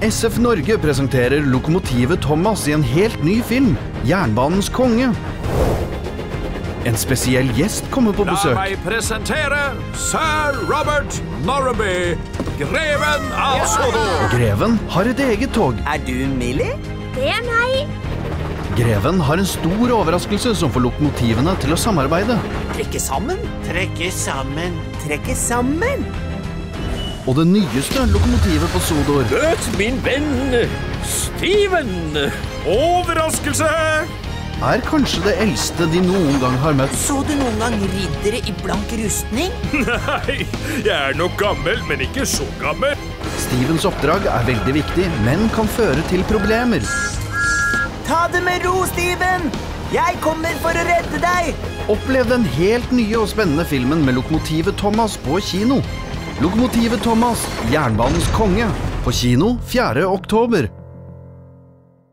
SF Norge presenterer lokomotivet Thomas i en helt ny film, 'Jernbanens konge'. En spesiell gjest kommer på besøk. La meg presentere sir Robert Norraby, greven av Sodo. Greven har et eget tog. Er du Millie? Det er meg. Greven har en stor overraskelse som får lokomotivene til å samarbeide. Trekke sammen? Trekke sammen. Trekke sammen? Og det nyeste lokomotivet på Sodor Møt min venn Steven. Overraskelse! er kanskje det eldste de noen gang har møtt. Så du noen gang riddere i blank rustning? Nei, jeg er nok gammel, men ikke så gammel. Stevens oppdrag er veldig viktig, men kan føre til problemer. Ta det med ro, Steven! Jeg kommer for å redde deg! Opplev den helt nye og spennende filmen med lokomotivet Thomas på kino. Lokomotivet Thomas, jernbanens konge, på kino 4. oktober.